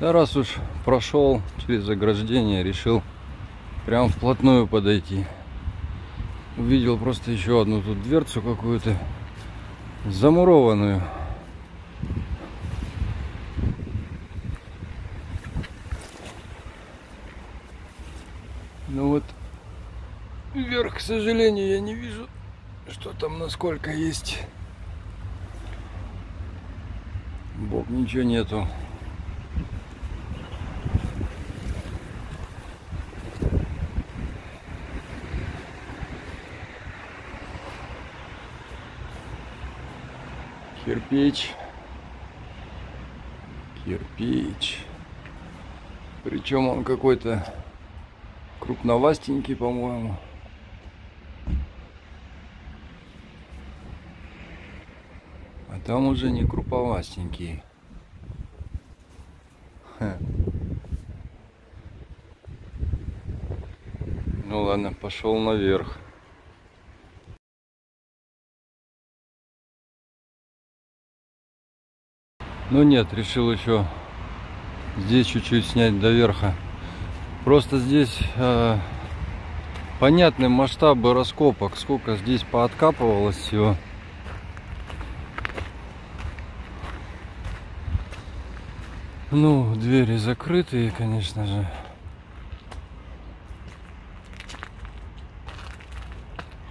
Да раз уж прошел через ограждение, решил прям вплотную подойти. Увидел просто еще одну тут дверцу какую-то замурованную. Ну вот вверх, к сожалению, я не вижу, что там насколько есть. Бог, ничего нету. Кирпич. Кирпич. Причем он какой-то крупновастенький, по-моему. А там уже не круповастенький. Ну ладно, пошел наверх. Ну нет, решил еще здесь чуть-чуть снять до верха. Просто здесь э, понятны масштабы раскопок, сколько здесь пооткапывалось всего. Ну, двери закрытые, конечно же.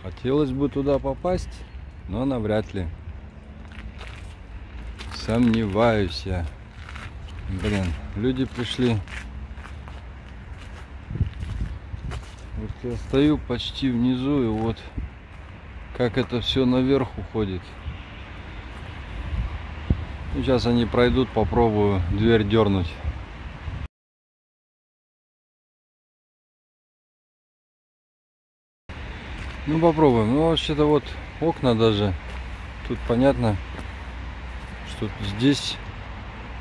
Хотелось бы туда попасть, но навряд ли. Сомневаюсь я. Блин, люди пришли. Вот я стою почти внизу, и вот как это все наверх уходит. Ну, сейчас они пройдут, попробую дверь дернуть. Ну попробуем. Ну вообще-то вот окна даже. Тут понятно, что здесь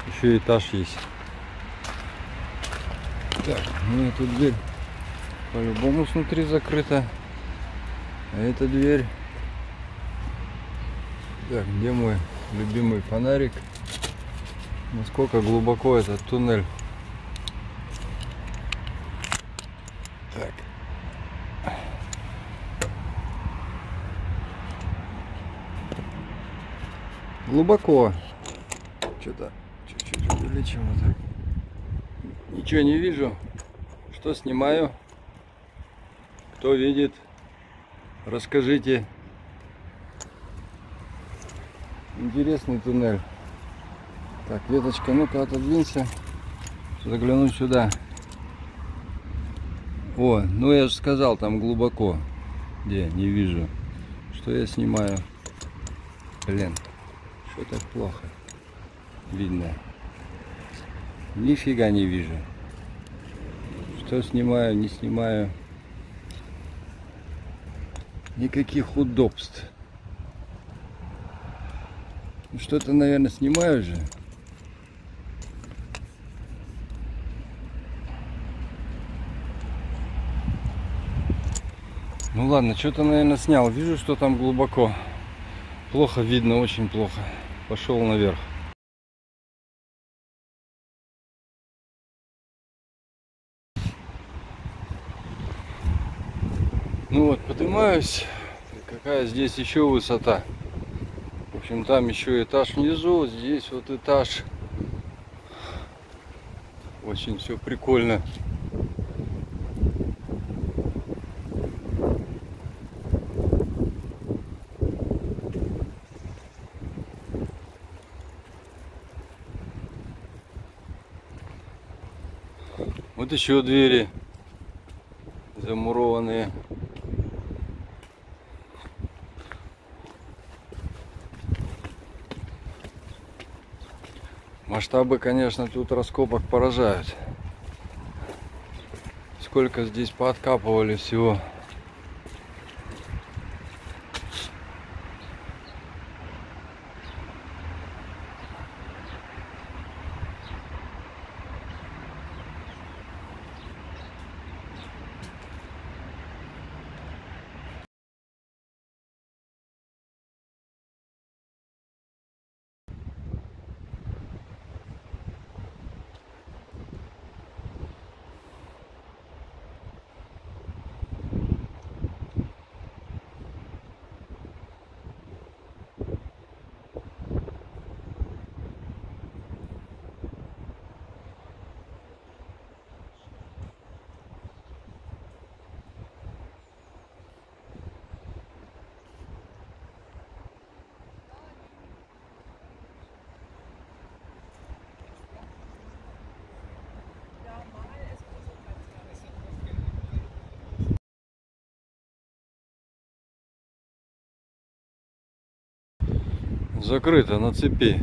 еще этаж есть. Так, ну эту дверь по-любому снутри закрыта. А эта дверь... Так, где мой любимый фонарик? Насколько глубоко этот туннель? Так. Глубоко. Что-то чуть-чуть увеличим вот Ничего не вижу. Что снимаю? Кто видит? Расскажите. Интересный туннель. Так, веточка, ну-ка отодвинься. Загляну сюда. О, ну я же сказал, там глубоко. Где? Не вижу. Что я снимаю? Блин, что так плохо? Видно. Нифига не вижу. Что снимаю, не снимаю. Никаких удобств. Ну, Что-то, наверное, снимаю же. Ну ладно, что-то, наверное, снял. Вижу, что там глубоко. Плохо видно, очень плохо. Пошел наверх. Ну вот, поднимаюсь. Какая здесь еще высота. В общем, там еще этаж внизу, здесь вот этаж. Очень все прикольно. Вот еще двери замурованные. Масштабы, конечно, тут раскопок поражают. Сколько здесь пооткапывали всего. Закрыто на цепи.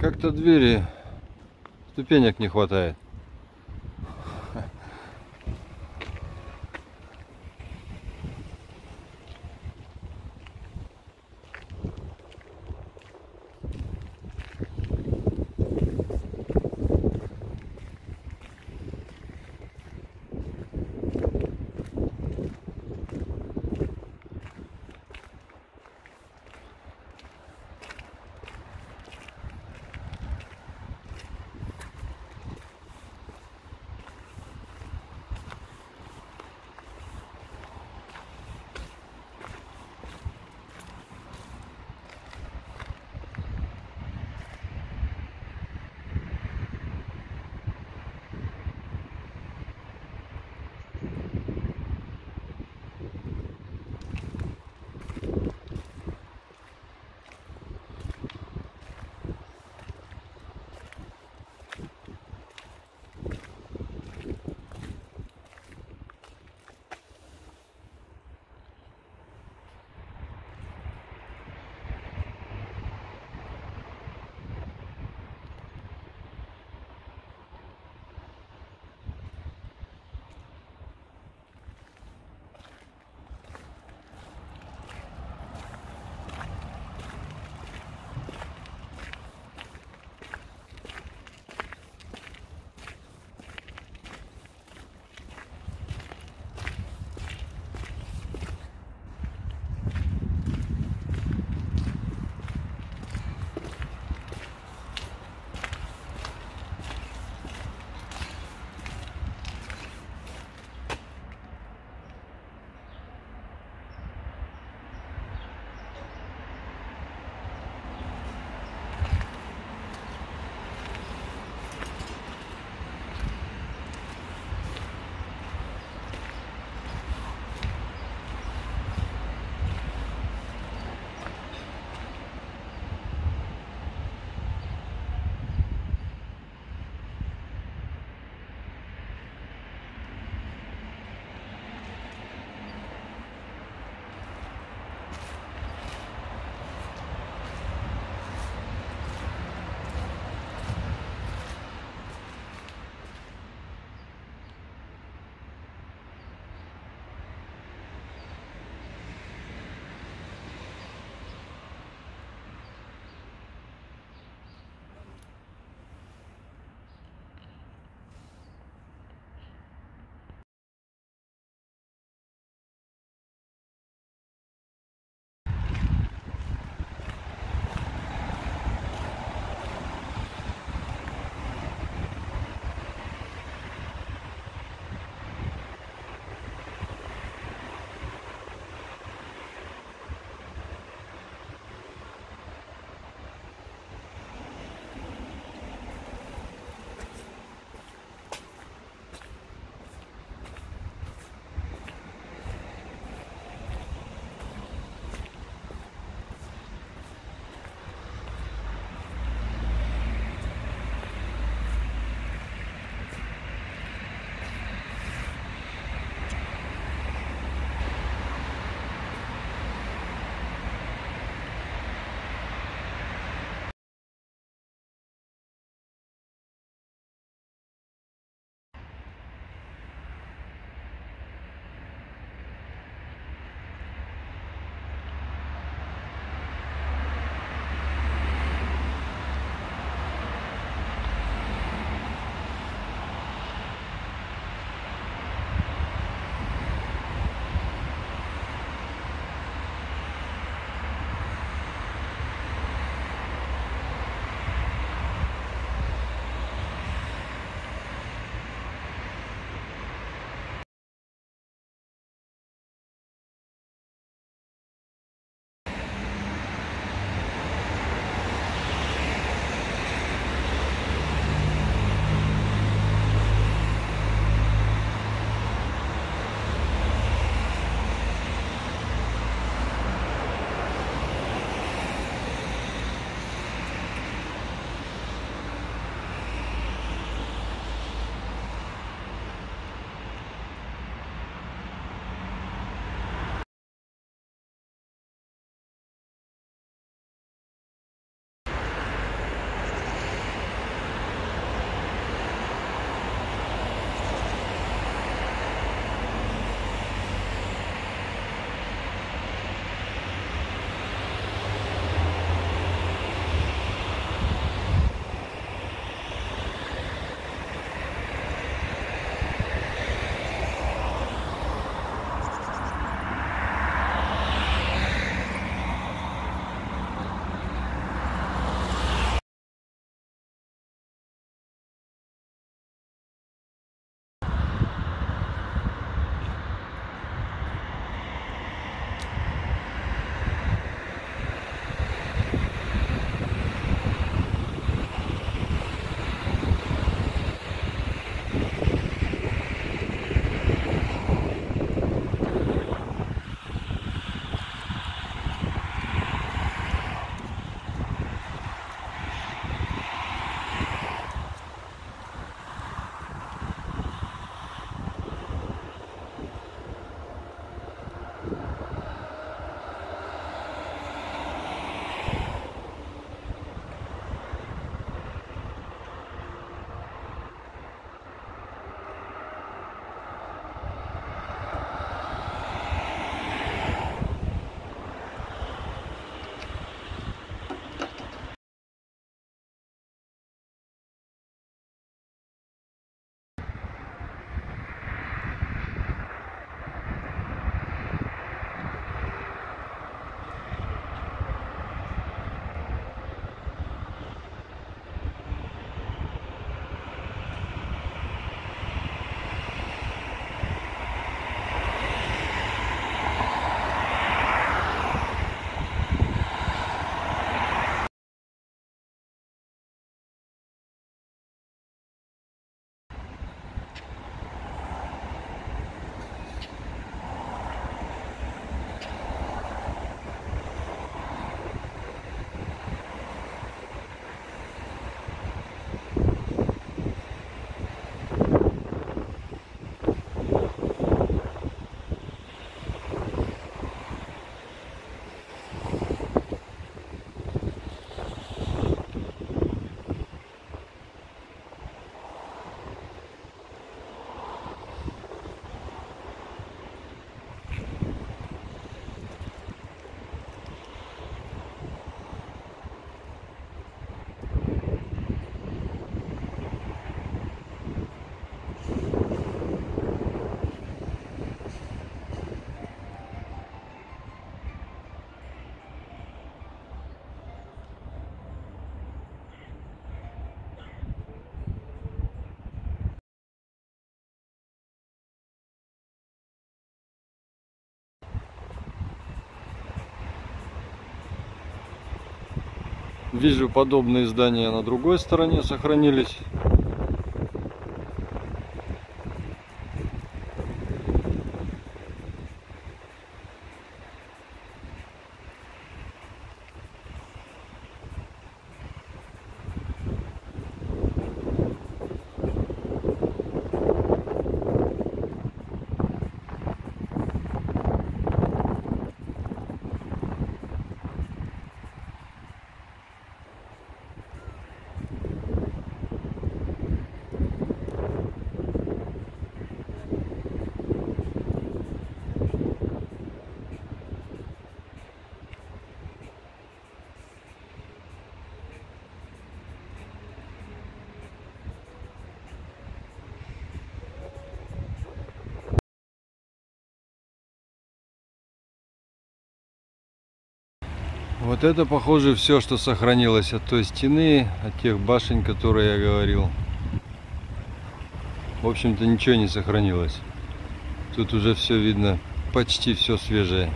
Как-то двери ступенек не хватает. Вижу подобные здания на другой стороне сохранились. Вот это похоже все, что сохранилось от той стены, от тех башен, которые я говорил. В общем-то ничего не сохранилось. Тут уже все видно, почти все свежее.